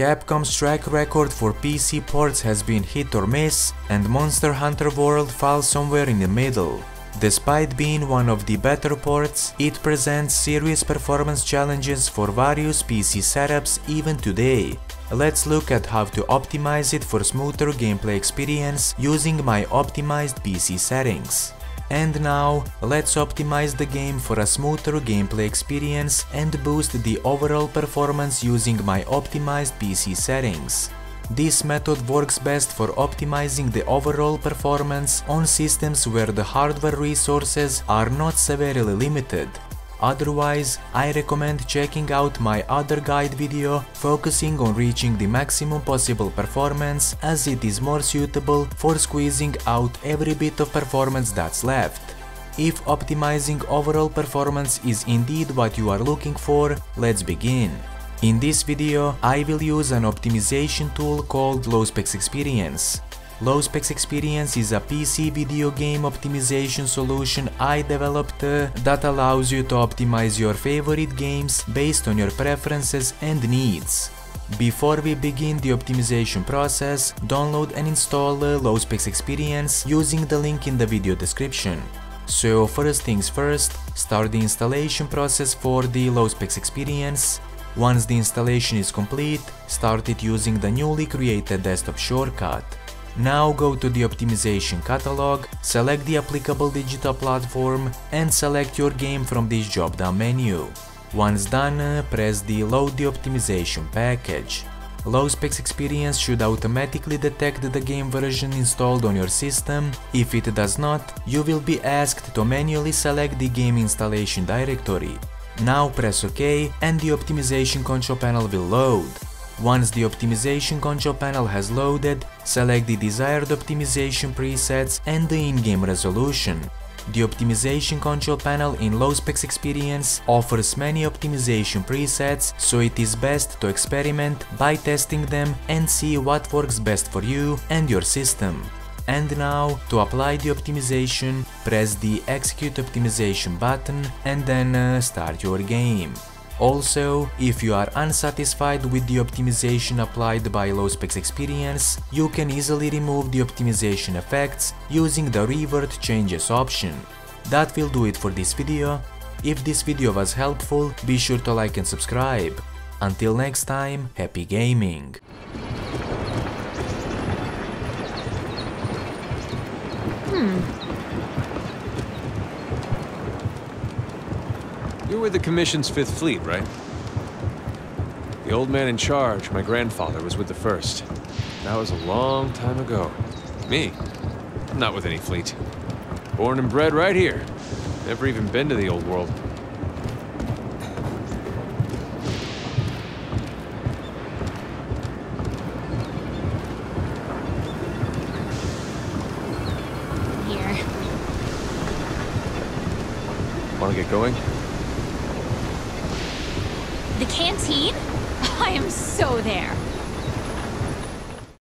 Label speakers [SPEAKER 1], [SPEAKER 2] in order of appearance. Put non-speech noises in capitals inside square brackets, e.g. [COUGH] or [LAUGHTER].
[SPEAKER 1] Capcom's track record for PC ports has been hit or miss, and Monster Hunter World falls somewhere in the middle. Despite being one of the better ports, it presents serious performance challenges for various PC setups even today. Let's look at how to optimize it for smoother gameplay experience using my optimized PC settings. And now, let's optimize the game for a smoother gameplay experience and boost the overall performance using my optimized PC settings. This method works best for optimizing the overall performance on systems where the hardware resources are not severely limited. Otherwise, I recommend checking out my other guide video focusing on reaching the maximum possible performance as it is more suitable for squeezing out every bit of performance that's left. If optimizing overall performance is indeed what you are looking for, let's begin. In this video, I will use an optimization tool called Low Specs Experience. Low Specs Experience is a PC video game optimization solution I developed uh, that allows you to optimize your favorite games based on your preferences and needs. Before we begin the optimization process, download and install uh, Low Specs Experience using the link in the video description. So first things first, start the installation process for the Low Specs Experience. Once the installation is complete, start it using the newly created desktop shortcut. Now go to the optimization catalog, select the applicable digital platform and select your game from this drop-down menu. Once done, press the load the optimization package. Low Specs Experience should automatically detect the game version installed on your system. If it does not, you will be asked to manually select the game installation directory. Now press OK and the optimization control panel will load. Once the optimization control panel has loaded, select the desired optimization presets and the in-game resolution. The optimization control panel in low specs experience offers many optimization presets, so it is best to experiment by testing them and see what works best for you and your system. And now, to apply the optimization, press the execute optimization button and then uh, start your game. Also, if you are unsatisfied with the optimization applied by low specs experience, you can easily remove the optimization effects using the revert changes option. That will do it for this video. If this video was helpful, be sure to like and subscribe. Until next time, happy gaming!
[SPEAKER 2] Hmm.
[SPEAKER 3] You're with the Commission's Fifth Fleet, right? The old man in charge, my grandfather, was with the First. That was a long time ago. Me? I'm not with any fleet. Born and bred right here. Never even been to the old world.
[SPEAKER 2] Here.
[SPEAKER 3] Wanna get going?
[SPEAKER 2] Canteen? [LAUGHS] I am so there.